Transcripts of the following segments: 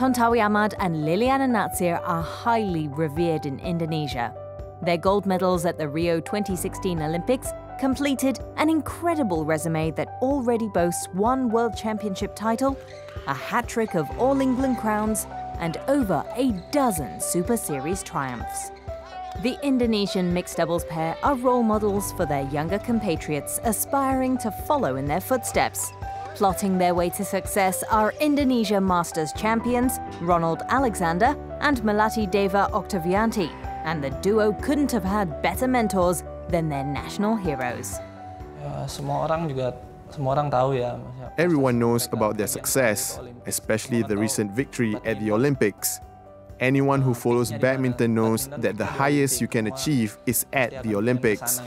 Tontowi Ahmad and Liliyana Natsir are highly revered in Indonesia. Their gold medals at the Rio 2016 Olympics completed an incredible resume that already boasts one World Championship title, a hat trick of All England crowns, and over a dozen Super Series triumphs. The Indonesian mixed doubles pair are role models for their younger compatriots aspiring to follow in their footsteps. Plotting their way to success are Indonesia Masters champions Ronald Alexander and Melati Daeva Oktavianti, and the duo couldn't have had better mentors than their national heroes. Everyone knows about their success, especially the recent victory at the Olympics. Anyone who follows badminton knows that the highest you can achieve is at the Olympics.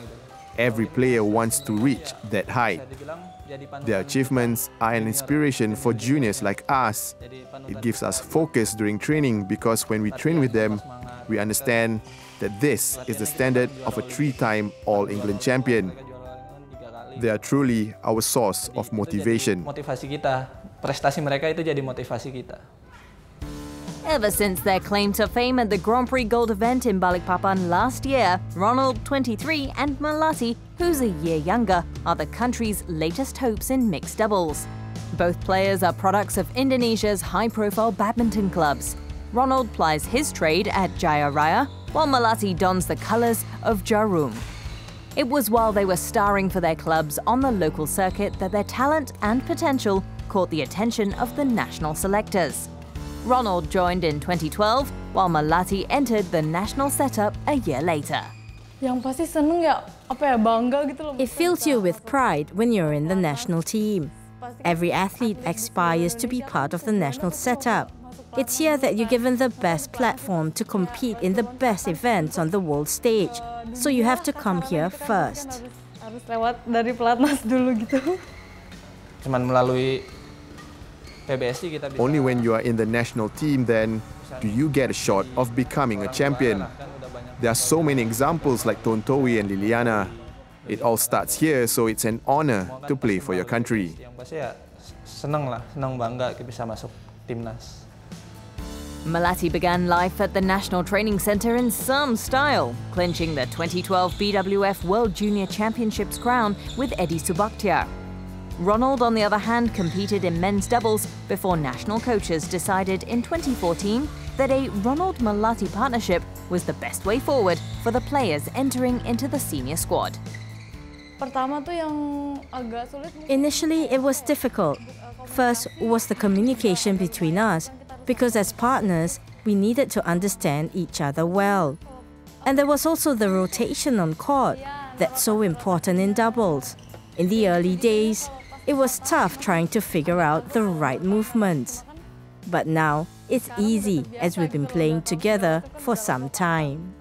Every player wants to reach that height. Their achievements are an inspiration for juniors like us. It gives us focus during training because when we train with them, we understand that this is the standard of a three-time All-England champion. They are truly our source of motivation. Prestasi mereka itu jadi motivasi kita. Ever since their claim to fame at the Grand Prix Gold event in Balikpapan last year, Ronald, 23, and Melati, who's a year younger, are the country's latest hopes in mixed doubles. Both players are products of Indonesia's high-profile badminton clubs. Ronald plies his trade at Jaya Raya, while Melati dons the colours of Djarum. It was while they were starring for their clubs on the local circuit that their talent and potential caught the attention of the national selectors. Ronald joined in 2012, while Melati entered the national setup a year later. It fills you with pride when you're in the national team. Every athlete aspires to be part of the national setup. It's here that you're given the best platform to compete in the best events on the world stage. So you have to come here first. Cuman melalui only when you are in the national team then do you get a shot of becoming a champion. There are so many examples like Tontowi and Liliyana. It all starts here, so it's an honor to play for your country. Melati began life at the National Training Centre in some style, clinching the 2012 BWF World Junior Championships crown with Edi Subaktiar. Ronald, on the other hand, competed in men's doubles before national coaches decided in 2014 that a Ronald Melati partnership was the best way forward for the players entering into the senior squad. Initially, it was difficult. First was the communication between us, because as partners, we needed to understand each other well. And there was also the rotation on court, that's so important in doubles. In the early days, it was tough trying to figure out the right movements. But now, it's easy as we've been playing together for some time.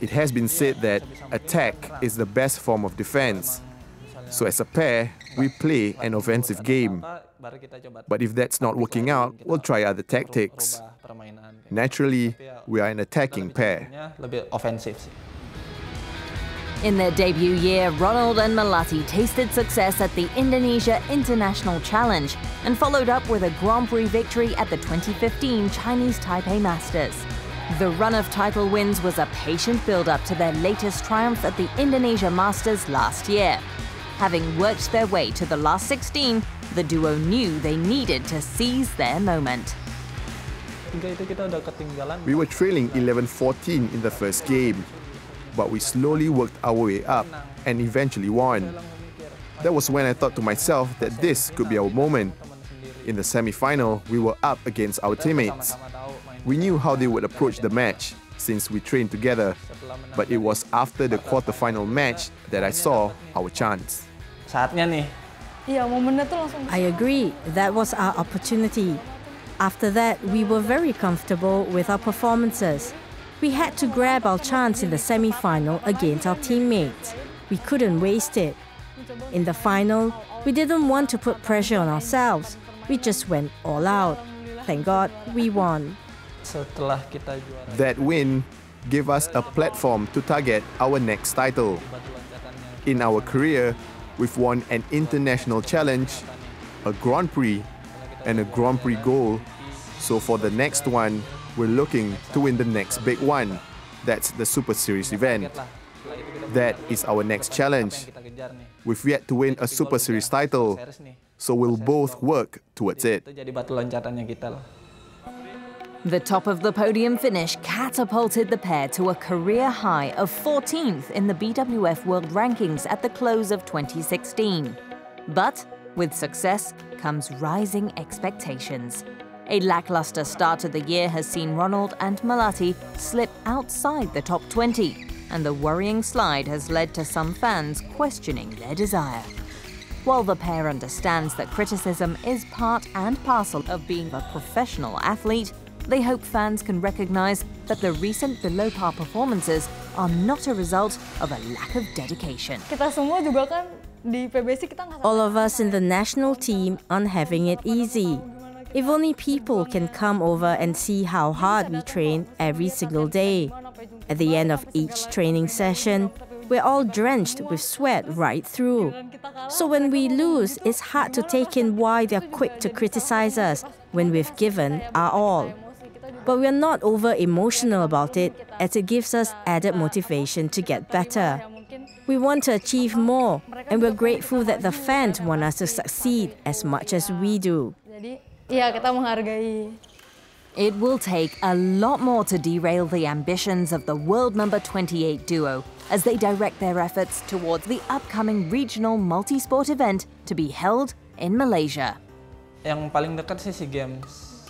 It has been said that attack is the best form of defense. So as a pair, we play an offensive game. But if that's not working out, we'll try other tactics. Naturally, we are an attacking pair. In their debut year, Ronald and Melati tasted success at the Indonesia International Challenge and followed up with a Grand Prix victory at the 2015 Chinese Taipei Masters. The run of title wins was a patient build-up to their latest triumph at the Indonesia Masters last year. Having worked their way to the last 16, the duo knew they needed to seize their moment. We were trailing 11-14 in the first game, but we slowly worked our way up and eventually won. That was when I thought to myself that this could be our moment. In the semi-final, we were up against our teammates. We knew how they would approach the match since we trained together, but it was after the quarter-final match that I saw our chance. I agree, that was our opportunity. After that, we were very comfortable with our performances. We had to grab our chance in the semi final against our teammates. We couldn't waste it. In the final, we didn't want to put pressure on ourselves. We just went all out. Thank God we won. That win gave us a platform to target our next title. In our career, We've won an international challenge, a Grand Prix, and a Grand Prix Gold. So for the next one, we're looking to win the next big one. That's the Super Series event. That is our next challenge. We've yet to win a Super Series title, so we'll both work towards it. The top of the podium finish catapulted the pair to a career high of 14th in the BWF World Rankings at the close of 2016. But with success comes rising expectations. A lackluster start to the year has seen Ronald and Melati slip outside the top 20, and the worrying slide has led to some fans questioning their desire. While the pair understands that criticism is part and parcel of being a professional athlete, they hope fans can recognize that the recent below par performances are not a result of a lack of dedication. All of us in the national team aren't having it easy. If only people can come over and see how hard we train every single day. At the end of each training session, we're all drenched with sweat right through. So when we lose, it's hard to take in why they're quick to criticize us when we've given our all. But we're not over emotional about it as it gives us added motivation to get better. We want to achieve more, and we're grateful that the fans want us to succeed as much as we do. It will take a lot more to derail the ambitions of the world number 28 duo as they direct their efforts towards the upcoming regional multi-sport event to be held in Malaysia.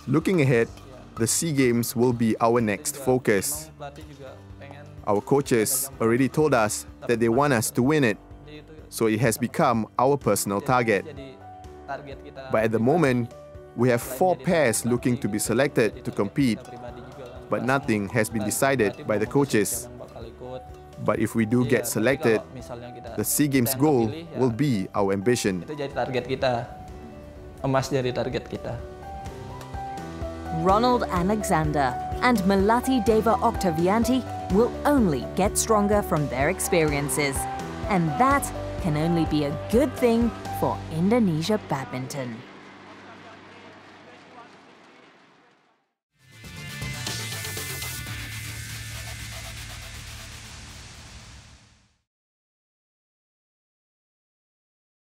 Looking ahead, the SEA Games will be our next focus. Our coaches already told us that they want us to win it, so it has become our personal target. But at the moment, we have four pairs looking to be selected to compete, but nothing has been decided by the coaches. But if we do get selected, the SEA Games goal will be our ambition. Ronald Alexander and Melati Daeva Oktavianti will only get stronger from their experiences. And that can only be a good thing for Indonesia badminton.